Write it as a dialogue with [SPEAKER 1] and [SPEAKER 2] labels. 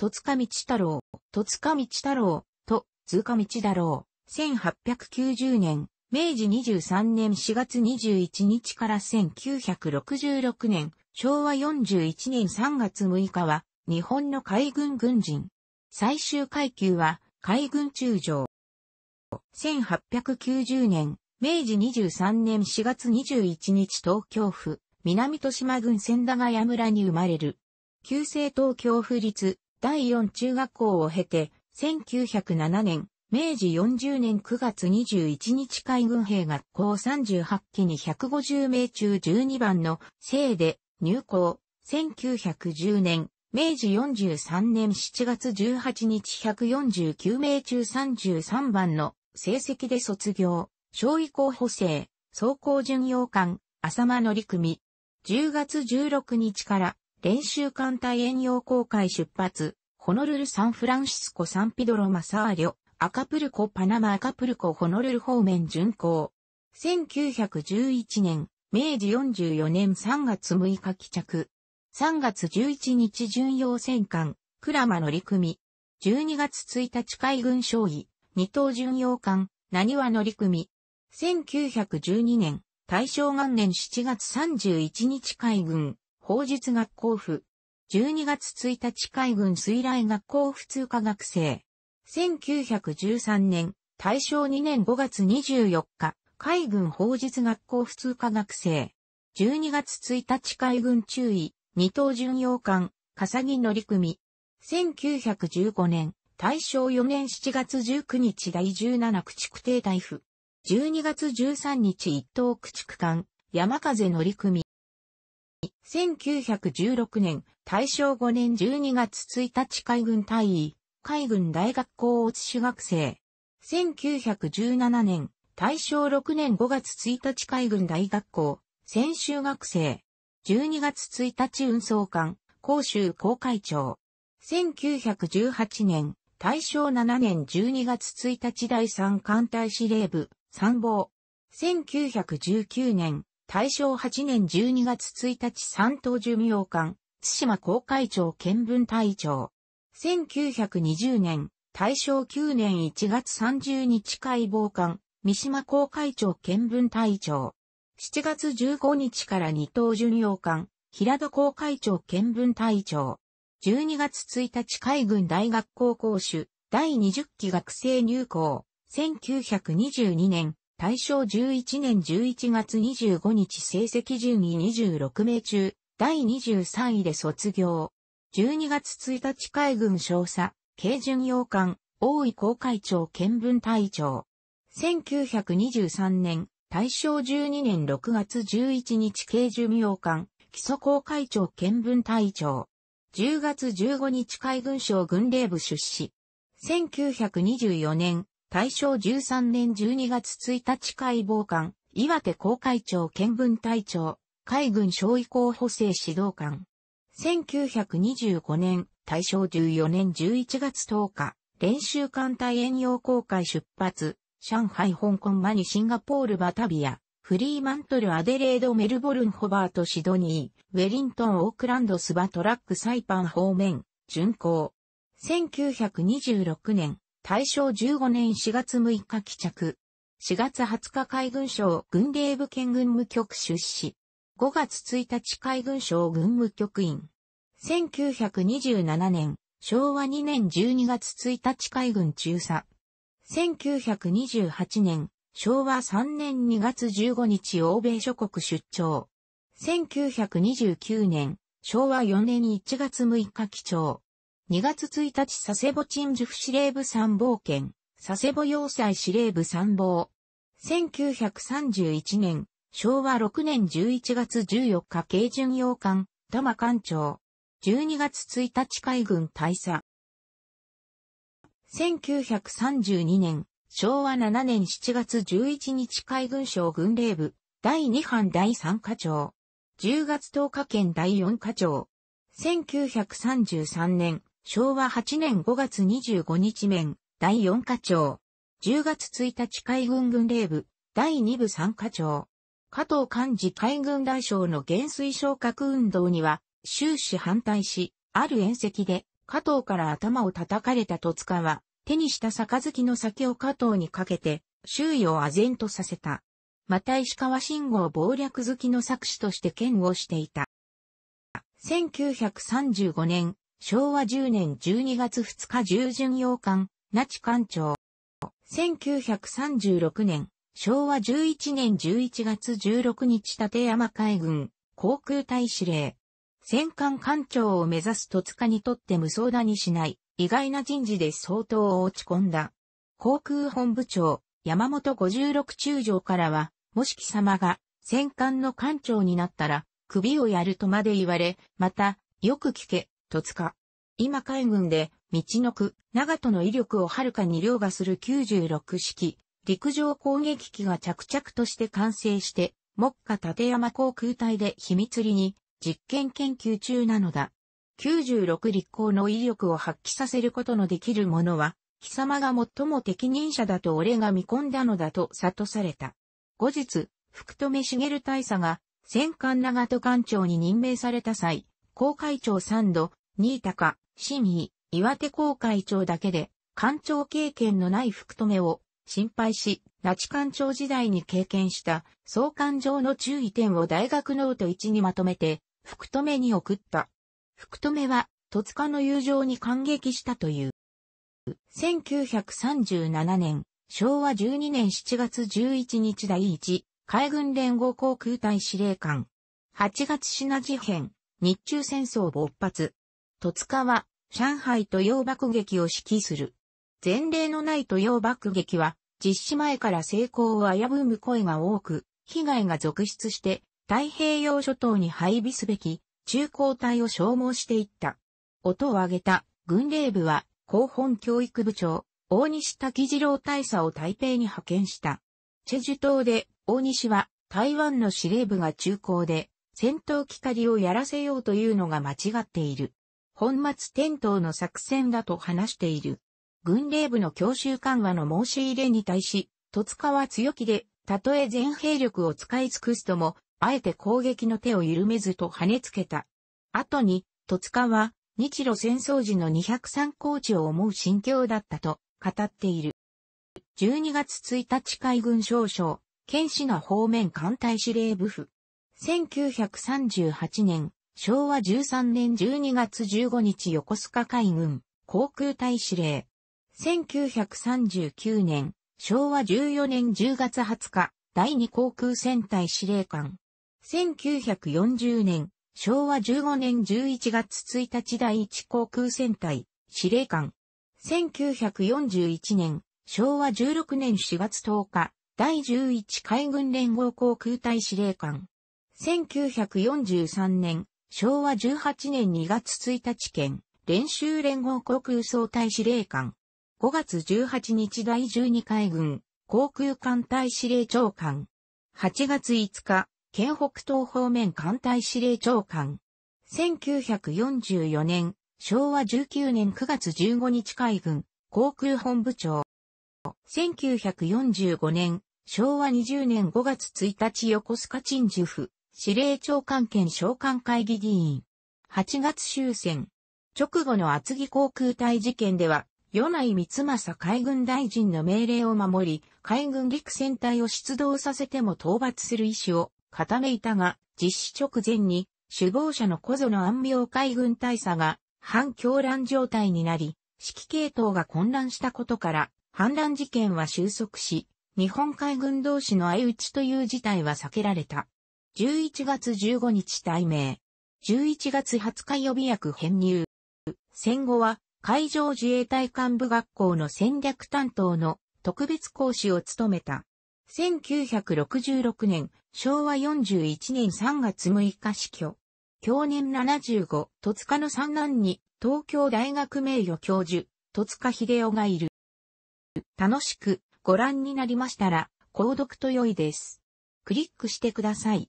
[SPEAKER 1] 戸塚道太郎、戸塚道太郎、と、塚道太郎、1890年、明治23年4月21日から1966年、昭和41年3月6日は、日本の海軍軍人。最終階級は、海軍中将。1890年、明治23年4月21日東京府、南豊島郡千駄ヶ谷村に生まれる。旧制東京府立第四中学校を経て、1907年、明治40年9月21日海軍兵学校38期に150名中12番の生で入校。1910年、明治43年7月18日149名中33番の成績で卒業。小位候補生、走行巡洋艦、浅間乗組。10月16日から練習艦隊遠洋航海出発。ホノルルサンフランシスコサンピドロマサーリョ。アカプルコパナマアカプルコホノルル方面巡航。1911年、明治44年3月6日帰着。3月11日巡洋戦艦、クラマ乗組。12月1日海軍将尉、二等巡洋艦、何話乗組。1912年、大正元年7月31日海軍、法術学校府。12月1日海軍水雷学校普通科学生。1913年、大正2年5月24日、海軍法術学校普通科学生。12月1日海軍中尉、二等巡洋艦、笠木乗組。1915年、大正4年7月19日第17駆逐艇台風。12月13日一等駆逐艦、山風乗組。1916年、大正5年12月1日海軍大尉、海軍大学校乙主学生。1917年、大正6年5月1日海軍大学校、専修学生。12月1日運送艦、甲州公会長。1918年、大正7年12月1日第3艦隊司令部、参謀。1919年、大正8年12月1日三等寿命艦、津島公会長見聞隊長。1920年、大正9年1月30日解剖官、三島公会長見聞隊長。7月15日から二等巡洋艦、平戸公会長見聞隊長。12月1日海軍大学校講習、第20期学生入校。1922年、大正11年11月25日成績順位26名中、第23位で卒業。12月1日海軍少佐、軽巡洋艦、大井公会長見聞隊長。1923年、大正12年6月11日軽巡洋艦、基礎公会長見聞隊長。10月15日海軍省軍令部出資。1924年、大正13年12月1日海防艦、岩手公会長見聞隊長、海軍省移行補正指導官。1925年、大正14年11月10日、練習艦隊遠洋航海出発、上海、香港、マニ、シンガポール、バタビア、フリーマントル、アデレード、メルボルン、ホバート、シドニー、ウェリントン、オークランド、スバトラック、サイパン方面、巡航。1926年、大正15年4月6日帰着。4月20日海軍省軍令部県軍務局出資。5月1日海軍省軍務局員。1927年、昭和2年12月1日海軍中佐。1928年、昭和3年2月15日欧米諸国出張。1929年、昭和4年1月6日記帳。2月1日佐世保鎮守府司令部参謀権、佐世保要塞司令部参謀。1931年、昭和6年11月14日軽巡洋艦、多摩艦長。12月1日海軍大佐。1932年、昭和7年7月11日海軍省軍令部、第2班第3課長。10月10日県第4課長。1933年、昭和8年5月25日面、第4課長。10月1日海軍軍令部、第2部3課長。加藤幹事海軍大将の減水昇格運動には終始反対し、ある宴席で加藤から頭を叩かれた戸塚は、手にした杯の酒を加藤にかけて、周囲を唖然とさせた。また石川信号謀略好きの作詞として剣をしていた。1935年、昭和10年12月2日従順洋館、那智館長。1936年、昭和11年11月16日立山海軍、航空隊司令。戦艦艦長を目指す戸塚にとって無双だにしない、意外な人事で相当落ち込んだ。航空本部長、山本56中将からは、もし貴様が戦艦の艦長になったら、首をやるとまで言われ、また、よく聞け、戸塚。今海軍で、道の区、長門の威力をはるかに凌駕する96式、陸上攻撃機が着々として完成して、目下立山航空隊で秘密裏に実験研究中なのだ。96立候の威力を発揮させることのできるものは、貴様が最も適任者だと俺が見込んだのだと悟された。後日、福留茂大佐が戦艦長門艦長に任命された際、航海長三度、新高、市民、岩手航海長だけで、艦長経験のない福留を心配し、那智官庁時代に経験した総監上の注意点を大学ノート1にまとめて、福留に送った。福留は、戸塚の友情に感激したという。1937年、昭和12年7月11日第一、海軍連合航空隊司令官。8月品事変、日中戦争勃発。戸塚は、上海と洋爆撃を指揮する。前例のない東洋爆撃は、実施前から成功を危ぶむ声が多く、被害が続出して、太平洋諸島に配備すべき中高隊を消耗していった。音を上げた軍令部は、広報教育部長、大西滝次郎大佐を台北に派遣した。チェジュ島で、大西は、台湾の司令部が中高で、戦闘機狩りをやらせようというのが間違っている。本末転倒の作戦だと話している。軍令部の強襲緩和の申し入れに対し、戸塚は強気で、たとえ全兵力を使い尽くすとも、あえて攻撃の手を緩めずと跳ねつけた。後に、戸塚は、日露戦争時の203高地を思う心境だったと語っている。12月1日海軍少将、県市の方面艦隊司令部府。1938年、昭和13年12月15日横須賀海軍、航空隊司令。1939年、昭和14年10月20日、第二航空戦隊司令官。1940年、昭和15年11月1日第一航空戦隊司令官。1941年、昭和16年4月10日、第11海軍連合航空隊司令官。1943年、昭和18年2月1日県、練習連合航空総隊司令官。5月18日第12海軍、航空艦隊司令長官。8月5日、県北東方面艦隊司令長官。1944年、昭和19年9月15日海軍、航空本部長。1945年、昭和20年5月1日横須賀鎮守府、司令長官兼召喚会議議員。8月終戦。直後の厚木航空隊事件では、与内光政海軍大臣の命令を守り、海軍陸戦隊を出動させても討伐する意思を固めいたが、実施直前に、首謀者の小園安明海軍大佐が反狂乱状態になり、指揮系統が混乱したことから、反乱事件は収束し、日本海軍同士の相打ちという事態は避けられた。11月15日対名。11月20日予備役編入。戦後は海上自衛隊幹部学校の戦略担当の特別講師を務めた。1966年、昭和41年3月6日死去。去年75、戸塚の三男に東京大学名誉教授、戸塚秀夫がいる。楽しくご覧になりましたら、購読と良いです。クリックしてください。